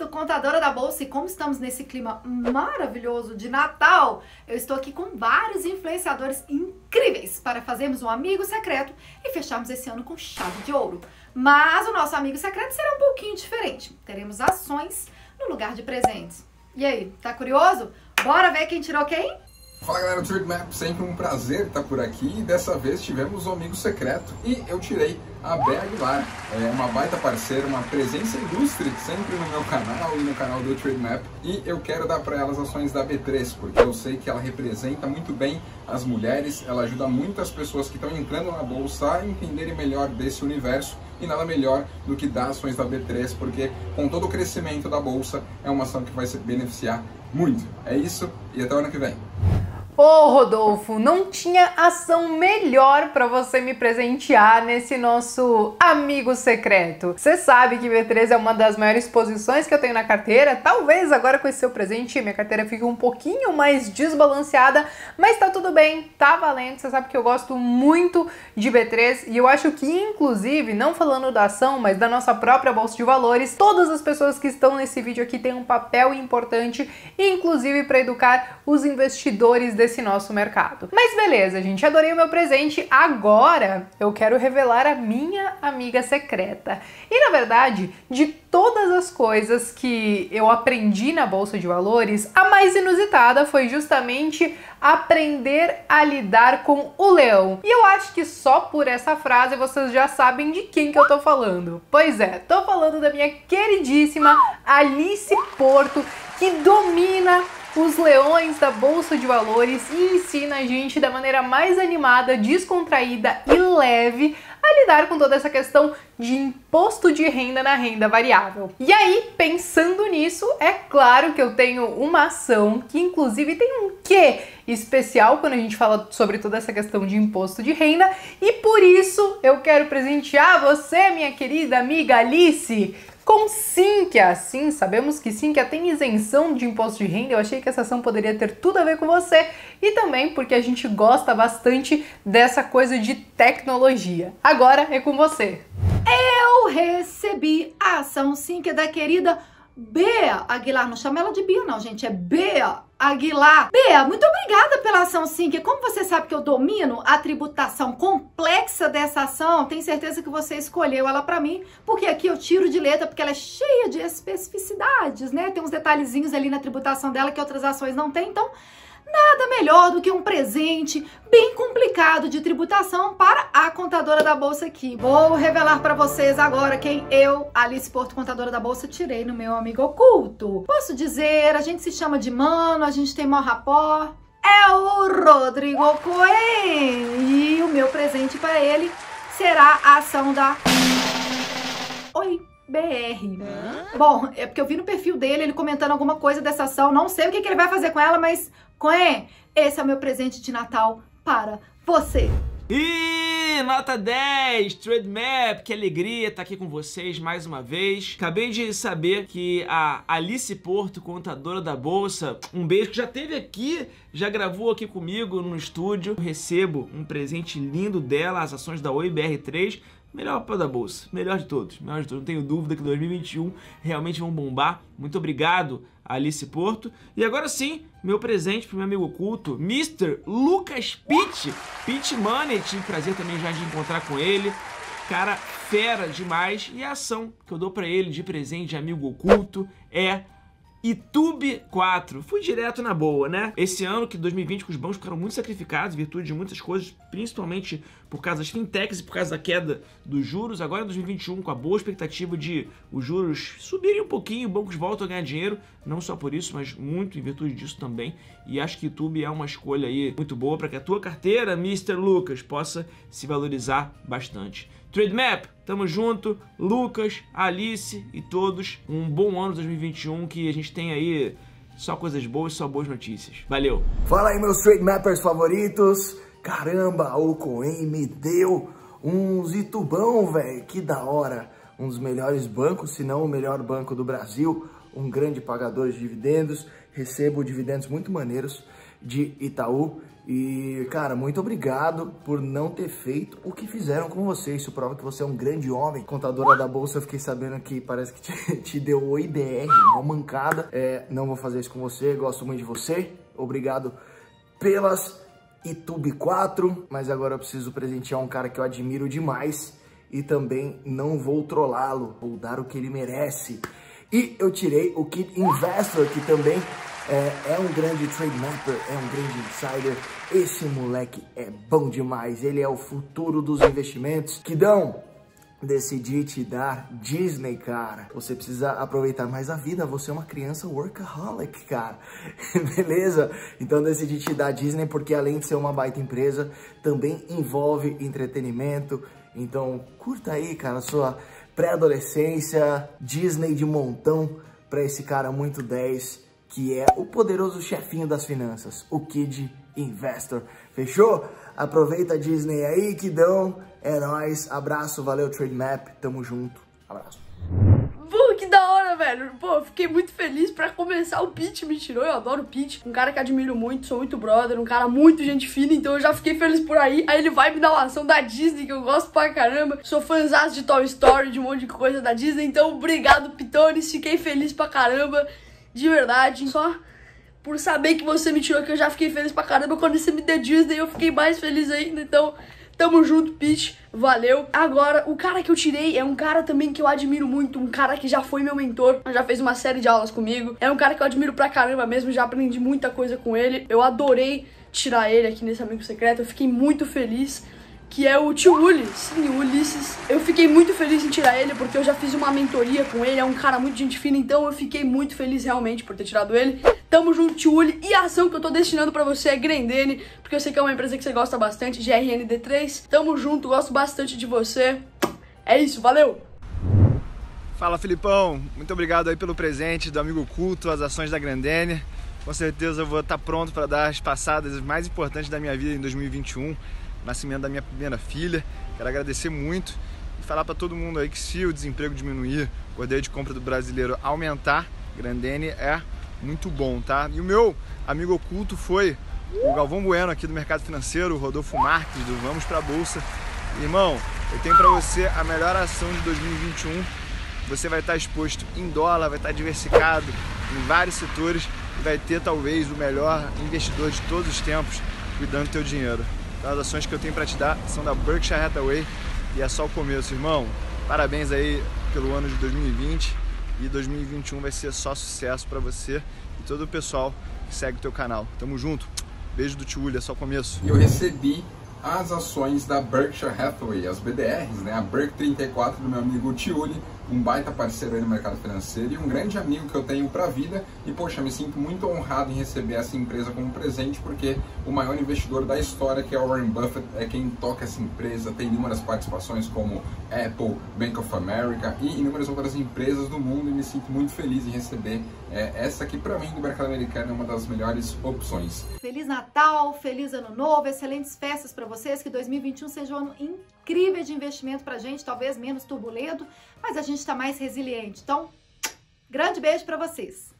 Porto, contadora da Bolsa, e como estamos nesse clima maravilhoso de Natal, eu estou aqui com vários influenciadores incríveis para fazermos um amigo secreto e fecharmos esse ano com chave de ouro. Mas o nosso amigo secreto será um pouquinho diferente. Teremos ações no lugar de presentes. E aí, tá curioso? Bora ver quem tirou quem? Fala galera do TradeMap, sempre um prazer estar por aqui e dessa vez tivemos um amigo secreto e eu tirei a Bea Aguilar, é uma baita parceira, uma presença ilustre sempre no meu canal e no canal do TradeMap e eu quero dar para ela as ações da B3 porque eu sei que ela representa muito bem as mulheres, ela ajuda muitas pessoas que estão entrando na bolsa a entenderem melhor desse universo e nada melhor do que dar ações da B3 porque com todo o crescimento da bolsa é uma ação que vai se beneficiar muito. É isso e até o ano que vem. Ô Rodolfo, não tinha ação melhor para você me presentear nesse nosso amigo secreto. Você sabe que B3 é uma das maiores posições que eu tenho na carteira. Talvez agora com esse seu presente minha carteira fique um pouquinho mais desbalanceada, mas tá tudo bem, tá valendo. Você sabe que eu gosto muito de B3 e eu acho que inclusive, não falando da ação, mas da nossa própria bolsa de valores, todas as pessoas que estão nesse vídeo aqui têm um papel importante, inclusive para educar os investidores desse desse nosso mercado. Mas beleza, gente, adorei o meu presente. Agora eu quero revelar a minha amiga secreta. E na verdade, de todas as coisas que eu aprendi na bolsa de valores, a mais inusitada foi justamente aprender a lidar com o leão. E eu acho que só por essa frase vocês já sabem de quem que eu tô falando. Pois é, tô falando da minha queridíssima Alice Porto, que domina os leões da Bolsa de Valores e ensina a gente da maneira mais animada, descontraída e leve a lidar com toda essa questão de imposto de renda na renda variável. E aí, pensando nisso, é claro que eu tenho uma ação que inclusive tem um quê especial quando a gente fala sobre toda essa questão de imposto de renda, e por isso eu quero presentear você, minha querida amiga Alice, com sim, sabemos que Sinqia tem isenção de imposto de renda. Eu achei que essa ação poderia ter tudo a ver com você e também porque a gente gosta bastante dessa coisa de tecnologia. Agora é com você. Eu recebi a ação Sinqia da querida Bea Aguilar. Não chama ela de Bia, não, gente. É Bea Aguilar. Bea, muito obrigada pela ação sim, que como você sabe que eu domino a tributação complexa dessa ação, tenho certeza que você escolheu ela para mim, porque aqui eu tiro de letra, porque ela é cheia de especificidades, né? Tem uns detalhezinhos ali na tributação dela que outras ações não têm, então nada melhor do que um presente bem complicado de tributação para a contadora da bolsa aqui. Vou revelar para vocês agora quem eu, Alice Porto, contadora da bolsa, tirei no meu amigo oculto. Posso dizer, a gente se chama de mano, a gente tem mó rapó. É o Rodrigo Cohen e o meu presente para ele será a ação da Oi. BR. Bom, é porque eu vi no perfil dele ele comentando alguma coisa dessa ação. Não sei o que, que ele vai fazer com ela, mas Coen, esse é o meu presente de Natal para você. E nota 10, Trade Map, que alegria estar aqui com vocês mais uma vez. Acabei de saber que a Alice Porto, contadora da Bolsa, um beijo, que já teve aqui, já gravou aqui comigo no estúdio. recebo um presente lindo dela, as ações da OIBR3, Melhor papel da bolsa, melhor de todos, melhor de todos. Não tenho dúvida que 2021 realmente vão bombar. Muito obrigado, Alice Porto. E agora sim, meu presente pro meu amigo oculto, Mr. Lucas Pitt. Pitt Money, tive prazer também já de encontrar com ele. Cara fera demais. E a ação que eu dou para ele de presente de amigo oculto é YouTube 4. Fui direto na boa, né? Esse ano que 2020 que os bancos ficaram muito sacrificados em virtude de muitas coisas, principalmente por causa das fintechs e por causa da queda dos juros. Agora em 2021 com a boa expectativa de os juros subirem um pouquinho, os bancos voltam a ganhar dinheiro, não só por isso, mas muito em virtude disso também. E acho que YouTube é uma escolha aí muito boa para que a tua carteira, Mr. Lucas, possa se valorizar bastante. Trademap, tamo junto. Lucas, Alice e todos. Um bom ano 2021 que a gente tem aí só coisas boas, só boas notícias. Valeu! Fala aí meus Trade Mappers favoritos. Caramba, o Coen me deu um Zitubão, velho. Que da hora. Um dos melhores bancos, se não o melhor banco do Brasil. Um grande pagador de dividendos. Recebo dividendos muito maneiros. de Itaú. E, cara, muito obrigado por não ter feito o que fizeram com você. Isso prova que você é um grande homem. Contadora da bolsa, eu fiquei sabendo que parece que te, te deu o IBR, uma mancada. É, não vou fazer isso com você, gosto muito de você. Obrigado pelas YouTube 4. Mas agora eu preciso presentear um cara que eu admiro demais. E também não vou trollá-lo, vou dar o que ele merece. E eu tirei o Kid Investor, que também é, é, um grande trade mapper, é um grande insider. Esse moleque é bom demais. Ele é o futuro dos investimentos que dão. Decidi te dar Disney, cara. Você precisa aproveitar mais a vida. Você é uma criança workaholic, cara. Beleza? Então decidi te dar Disney porque além de ser uma baita empresa, também envolve entretenimento. Então curta aí, cara, sua pré-adolescência, Disney de montão para esse cara muito 10 que é o poderoso chefinho das finanças, o Kid Investor. Fechou? Aproveita a Disney aí, Kidão. É nóis. Abraço, valeu, Trade Map. Tamo junto. Abraço. Pô, que da hora, velho. Pô, fiquei muito feliz pra começar. O Pete me tirou, eu adoro o Pete. Um cara que admiro muito, sou muito brother, um cara muito gente fina, então eu já fiquei feliz por aí. Aí ele vai me dar uma ação da Disney, que eu gosto pra caramba. Sou fãzão de Toy Story, de um monte de coisa da Disney, então obrigado, Pitones. Fiquei feliz pra caramba de verdade, só por saber que você me tirou, que eu já fiquei feliz pra caramba. Quando você me deu Disney, eu fiquei mais feliz ainda. Então, tamo junto, Pete. Valeu. Agora, o cara que eu tirei é um cara também que eu admiro muito. Um cara que já foi meu mentor, já fez uma série de aulas comigo. É um cara que eu admiro pra caramba mesmo, já aprendi muita coisa com ele. Eu adorei tirar ele aqui nesse Amigo Secreto. Eu fiquei muito feliz que é o tio Ulisses. Sim, o Ulisses. Eu fiquei muito feliz em tirar ele, porque eu já fiz uma mentoria com ele, é um cara muito gente fina, então eu fiquei muito feliz realmente por ter tirado ele. Tamo junto, tio Uli. E a ação que eu tô destinando pra você é Grendene, porque eu sei que é uma empresa que você gosta bastante, GRND3. Tamo junto, gosto bastante de você. É isso, valeu! Fala, Filipão. Muito obrigado aí pelo presente do Amigo Culto, as ações da Grandene. Com certeza eu vou estar pronto para dar as passadas mais importantes da minha vida em 2021 nascimento da minha primeira filha. Quero agradecer muito e falar para todo mundo aí que se o desemprego diminuir, o poder de compra do brasileiro aumentar, Grandene é muito bom, tá? E o meu amigo oculto foi o Galvão Bueno aqui do Mercado Financeiro, o Rodolfo Marques do Vamos para a Bolsa. Irmão, eu tenho para você a melhor ação de 2021. Você vai estar exposto em dólar, vai estar diversificado em vários setores e vai ter talvez o melhor investidor de todos os tempos cuidando do teu dinheiro. Então, as ações que eu tenho para te dar são da Berkshire Hathaway e é só o começo, irmão. Parabéns aí pelo ano de 2020 e 2021 vai ser só sucesso para você e todo o pessoal que segue o teu canal. Tamo junto. Beijo do Tio é só o começo. Eu recebi as ações da Berkshire Hathaway, as BDRs, né? A Berk 34 do meu amigo Tiuli, um baita parceiro aí no mercado financeiro e um grande amigo que eu tenho para a vida. E poxa, me sinto muito honrado em receber essa empresa como presente, porque o maior investidor da história, que é o Warren Buffett, é quem toca essa empresa, tem inúmeras participações como Apple, Bank of America e inúmeras outras empresas do mundo. E me sinto muito feliz em receber é, essa que para mim do mercado americano é uma das melhores opções. Feliz Natal, feliz Ano Novo, excelentes festas para vocês, que 2021 seja um ano incrível de investimento pra gente, talvez menos turbulento, mas a gente está mais resiliente. Então, grande beijo para vocês.